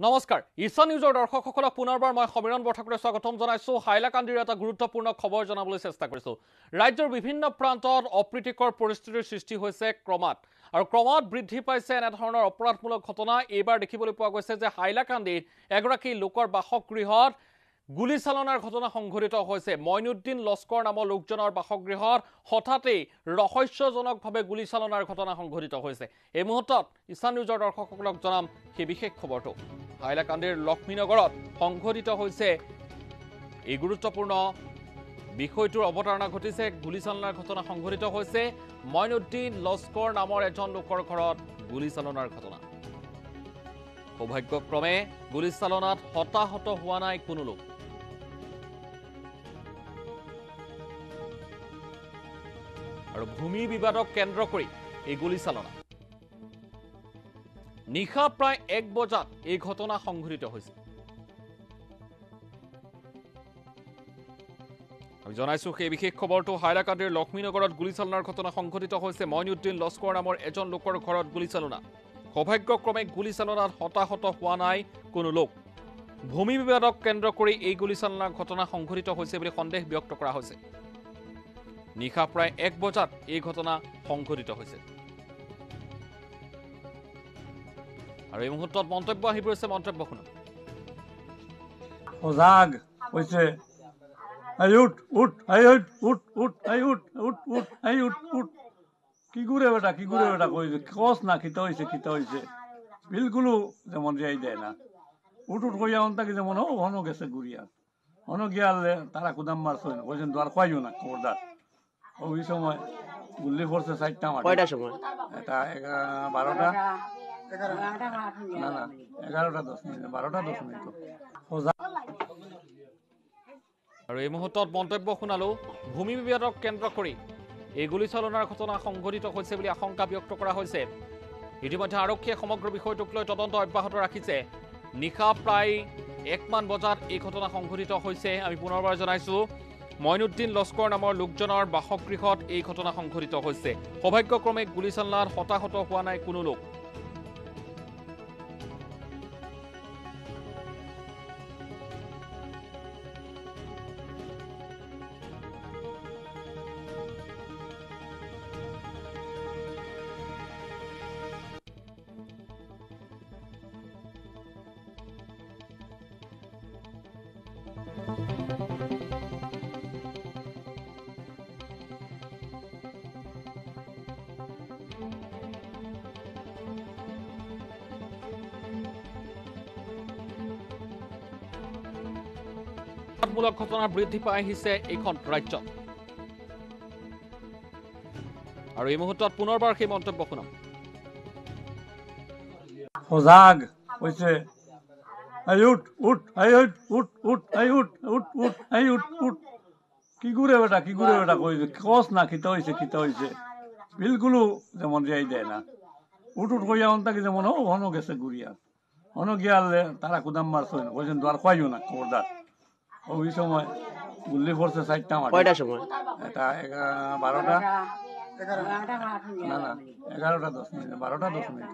নমস্কাৰ ঈশা নিউজৰ দৰ্শকসকলক পুনৰবাৰ মই সমীৰণ বৰঠাকুৰে স্বাগতম জনাইছো। হাইলাকান্দিৰ এটা গুৰুত্বপূৰ্ণ খবৰ জনাবলৈ চেষ্টা কৰিছো। ৰাজ্যৰ বিভিন্ন প্ৰান্তত অপ্ৰীতিকৰ পৰিস্থিতিৰ সৃষ্টি হৈছে ক্ৰমাৎ আৰু ক্ৰমাৎ বৃদ্ধি পাইছে এনেধৰণৰ অপৰাধমূলক ঘটনা। এইবাৰ দেখিবলৈ পোৱা গৈছে যে হাইলাকান্দিত এগৰাকী লোকৰ বাসগৃহত গুলীচালনাৰ ঘটনা সংঘটিত হৈছে। মইনুদ্দিন লস্কৰ নামৰ লোকজনৰ বাসগৃহত হঠাতেই ৰহস্যজনকভাৱে গুলীচালনাৰ ঘটনা সংঘটিত হৈছে। এই মুহূৰ্তত ঈশান নিউজৰ দৰ্শকসকলক জনাম সেই বিশেষ খবৰটো। হাইলাকান্দিৰ লক্ষ্মীনগৰত সংঘটিত হৈছে এই গুৰুত্বপূৰ্ণ বিষয়টোৰ অৱতাৰণা ঘটিছে। গুলীচালনাৰ ঘটনা সংঘটিত হৈছে। মইনুদ্দিন লস্কৰ নামৰ এজন লোকৰ ঘৰত গুলীচালনাৰ ঘটনা। সৌভাগ্যক্ৰমে গুলীচালনাত হতাহত হোৱা নাই কোনো লোক। আৰু ভূমি বিবাদক কেন্দ্ৰ কৰি এই গুলীচালনা। নিশা প্ৰায় এক বজাত এই ঘটনা সংঘটিত হৈছে আমি জনাইছো সেই বিশেষ খবৰটো হাইলাকান্দিৰ লক্ষ্মীনগৰত গুলীচালনাৰ ঘটনা সংঘটিত হৈছে। মইনুদ্দিন লস্কৰ নামৰ এজন লোকৰ ঘৰত গুলীচালনা। সৌভাগ্যক্ৰমে গুলীচালনাত হতাহত হোৱা নাই কোনো লোক। ভূমি বিবাদক কেন্দ্ৰ কৰি এই গুলীচালনাৰ ঘটনা সংঘটিত হৈছে বুলি সন্দেহ ব্যক্ত কৰা হৈছে। নিশা প্ৰায় এক বজাত এই ঘটনা সংঘটিত হৈছে। আৰু এই মুহূৰ্তত মন্তব্য আহি পৰিছে মন্তব্য শুনক সজাগ হৈছে। আই উঠ উঠ আই উঠ উঠ উঠ আই উঠ উঠ উঠ আই উঠ উঠ। কি করে বেটা কি করে বেটা কইছে কস না খিতা হইছে খিতা হইছে বিলকুলও যেমন যাই দেয় না। উঠ উঠ কইয়া অন তাকে যেমন ও হন গেছে ঘুরিয়া হন গিয়ালে তারা কুদাম মারছে না কইছেন তো আর কইও না খবরদার ওই সময় গুল্লি পড়ছে চারটা মাঠে কয়টার সময়? এটা বারোটা না না এগাৰোটা দশ মিনিট বাৰোটা দশ মিনিট। আৰু এই মুহূৰ্তত মন্তব্য শুনালো ভূমি বিবাদক কেন্দ্ৰ কৰি এই গুলীচালনাৰ ঘটনা সংঘটিত হৈছে বুলি আশংকা ব্যক্ত কৰা হৈছে। ইতিমধ্যে আৰক্ষীয়ে সমগ্ৰ বিষয়টোক লৈ তদন্ত অব্যাহত ৰাখিছে। নিশা প্ৰায় একমান বজাত এই ঘটনা সংঘটিত হৈছে আমি পুনৰবাৰ জনাইছো। মইনুদ্দিন লস্কৰ নামৰ লোকজনৰ বাসগৃহত এই ঘটনা সংঘটিত হৈছে। সৌভাগ্যক্ৰমে গুলীচালনাত হতাহত হোৱা নাই কোনো লোক। মূলক ঘটনা বৃদ্ধি পাই আহিছে এইখন ৰাজ্যত। আৰু এই মুহূৰ্তত পুনৰবাৰ সেই মন্তব্য শুনাম সজাগ হৈছে। কি বেটা কি বেটা না যেমন যাই দেয় না। উঠ উঠ কইয়া অন তাকে যেমন গেছে ঘুরিয়া হন গিয়ালে তারা কুদাম মারছে না ওই সময় গুল্লি পড়ছে চারটা মাঠে। কয়টার সময়? এটা বারোটা? না না এগারোটা দশ মিনিট বারোটা দশ মিনিট।